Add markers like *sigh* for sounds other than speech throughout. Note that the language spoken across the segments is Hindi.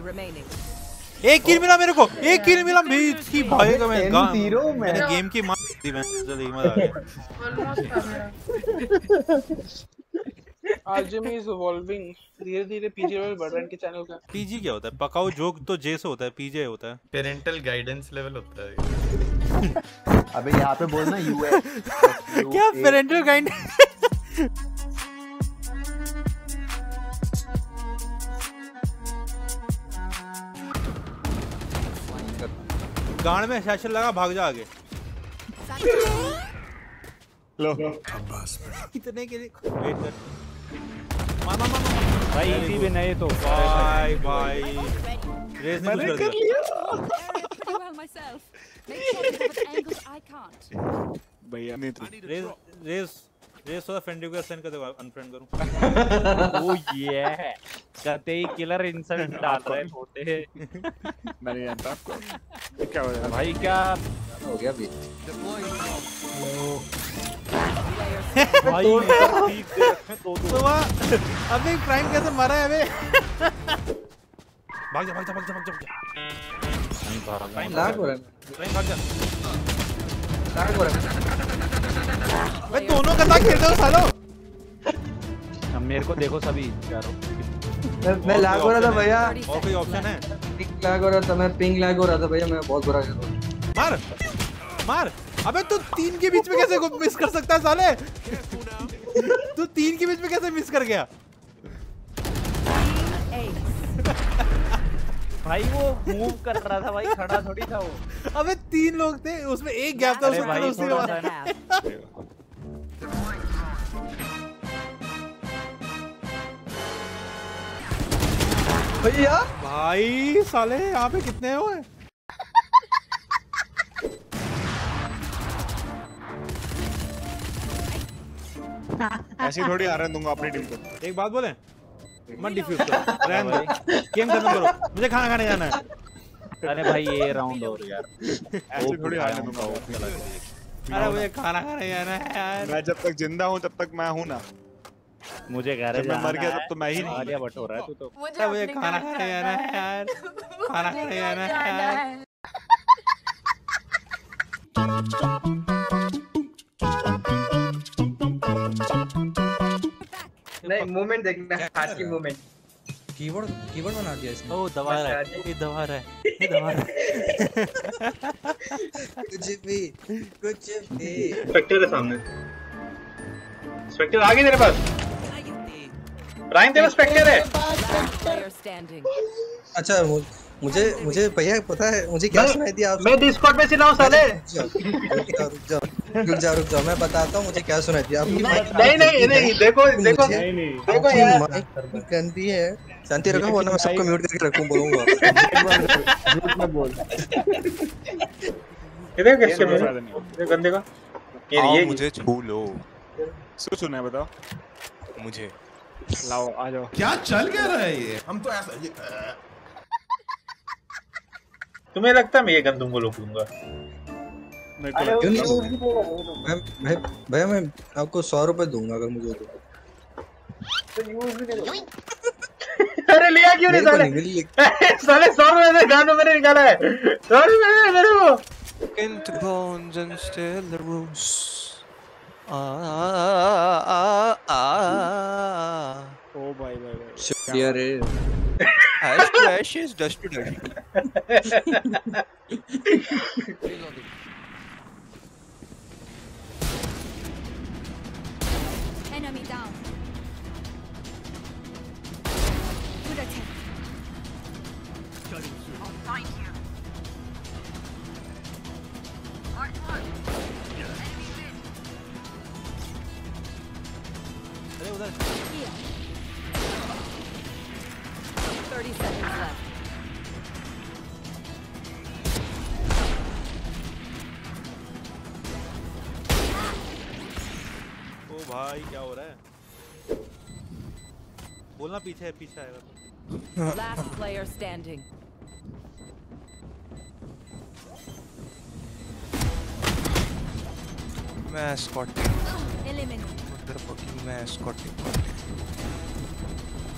enemy remaining. एक किल मिला मेरे को। एक किल मिला मेरी इसकी भाई का मैं गा- zero में। मैंने गेम की मार दी मैं चल एक मज़ा आ गया। आर्जमी इज़ इवॉल्विंग धीरे धीरे पीजी लेवल बढ़ रहा है इनके चैनल का पीजी क्या होता है? पकाओ जोक तो जे से होता है पीजे होता है। पेरेंटल गाइडेंस लेवल होता है। अबे यहाँ पे बोलना यूएस *laughs* क्या पेरेंटल गाइड गांड में शैशन लगा भाग जा आगे। लो। इतने के लिए वेट कर। मार मार भाई इसी भी नहीं तो भाई भाई रेस ने कुछ कर दिया। can't. भैया नहीं तू रेस रेस रेस थोड़ा फ्रेंड रिक्वेस्ट सेंड कर दे अनफ्रेंड करूँ। *laughs* ओ ये कहते ही किलर इंसल्ट *laughs* डाल रहे होते *laughs* मैं नहीं जानता आपको। क्या हो रहा है? भाई क्या? हो गया भी। भाई ठीक से रखे दो दो। तो वाह अबे प्राइम कैसे मरा है अबे भाग जा भाग जा भाग जा भाग जा हो रहा है प्राइम भाग जा। रहा दोनों कता खेलते हो सालो। *laughs* मेरे को देखो सभी यारो मैं मैं लाग हो रहा था भैया। और कोई ऑप्शन है। पिंक लैग हो रहा था मैं पिंक लैग हो रहा था भैया मैं बहुत बुरा कर रहा हूँ मार मार। अबे तू तीन के बीच में कैसे मिस कर सकता है साले? *laughs* तू तीन के बीच में कैसे मिस कर गया? *laughs* भाई वो मूव कर रहा था भाई खड़ा थोड़ी था वो। अबे तीन लोग थे उसमें एक गैप था उसमें भैया? भाई साले यहाँ पे कितने हो हैं? ऐसे ही थोड़ी आरन दूँगा अपनी टीम को। एक बात बोले? मत डिफ्यूज करो। रहने दो। गेम खत्म करो। मुझे खाना खाने जाना है। अरे भाई ये राउंड और यार ऐसे थोड़ी आरन दूँगा। अरे मुझे खाना खाने जाना है यार। मैं जब तक ज़िंदा हूँ तब तक मैं हूँ ना। मुझे घर जब मैं मर गया तब तो मैं ही नहीं। हो रहा है तू तो। मुझे खाना खाने जाना है यार। खाना खाने जाना है यार। नहीं मूवमेंट देखना हाथ की मूवमेंट कीबोर्ड कीबोर्ड बना दिया इसने। ओ दबा रहा है। ये दबा रहा है। ये दबा रहा है। *laughs* कुछ भी कुछ भी। स्पेक्टर है सामने। स्पेक्टर आ गई तेरे पास? प्राइम तेरा स्पेक्टर है. अच्छा मुझे मुझे भैया पता है मुझे क्या सुनाई दिया आप? मैं डिस्कॉर्ड में सुनाऊं साले? रुक जाओ रुक जाओ रुक जाओ मैं बताता हूँ मुझे क्या सुनाई दिया। आपकी नहीं नहीं नहीं देखो देखो देखो यार। गंदी है। शांति रखो वरना मैं सबको म्यूट करके रखूँ बोलूँगा। झूठ मत बोल ये देखो कैसे बोल नहीं। ये गंदे का। ये ये मुझे छू लो सुन सुना है बताओ। मुझे। लाओ आ जाओ। क्या चल क्या रहा है ये? हम तो ऐसा तुम्हें लगता है मैं ये गन तुमको मेरे को क्यों नहीं। मैं मैं भैया मैं आपको सौ रुपए दूँगा अगर मुझे दो। *laughs* अरे लिया क्यों नहीं साले? *laughs* साले सौ रुपए से गानों मैंने निकाला है। सौ रुपए दे मेरे को। Into bones and still the roots. Ah, ah, ah. ओ भाई भाई भाई। शुक्रिया रे to ash dust to dust. Enemy down. Good attempt. I'll find you. Yeah. Enemy mid. Hello there. 30 seconds left. ओ भाई क्या हो रहा है बोलना पीछे है पीछे आएगा तो Last player standing. Mascotting. Eliminate. Motherfucking mascotting.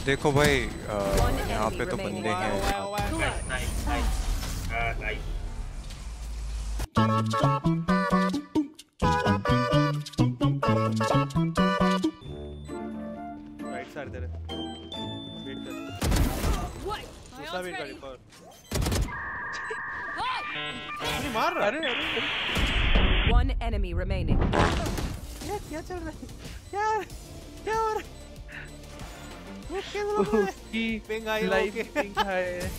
देखो भाई यहाँ पे तो बंदे हैं। मार रहा अरे अरे। One enemy remaining. क्या क्या चल रहा है? क्या क्या हो रहा है? उसकी पिंग आई लाइफ ओके पिंग है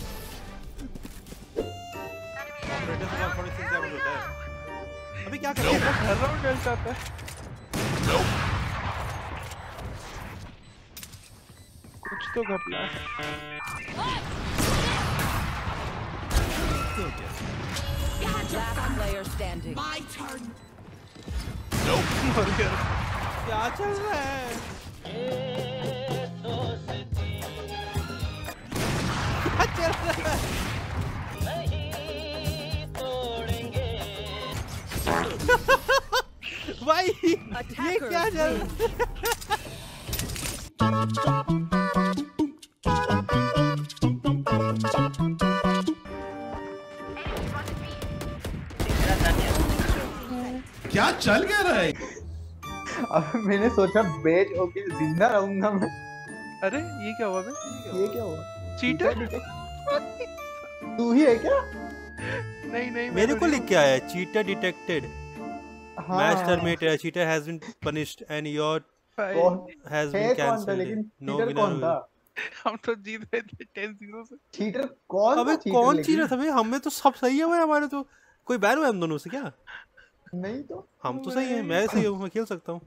ऑपरेटर से कॉन्फिडेंस एग्ज़ाम होता है अभी क्या कर रहे हैं हर राउंड डल जाता है कुछ तो घपला है Last player standing. क्या चल रहा है क्या चल रहा है भाई ये क्या चल क्या चल क्या रहा है? अब मैंने सोचा बेच होके ज़िंदा रहूँगा मैं। अरे ये क्या हुआ बे? ये क्या हुआ? चीटर *laughs* तू ही है क्या? नहीं नहीं मेरे को तो लिख के आया चीटर डिटेक्टेड हाँ। Match terminated cheater has been punished and your कौन? हैज़ है बीन कैंसिल्ड नो चीटर कौन था? विनर हम तो जीत रहे थे 10 0 से। चीटर कौन अबे कौन चीटर था भाई? हमें तो सब सही है भाई हमारे तो। कोई बैन हुआ है हम दोनों से क्या? नहीं तो। हम तो सही है मैं सही हूँ मैं खेल सकता हूँ।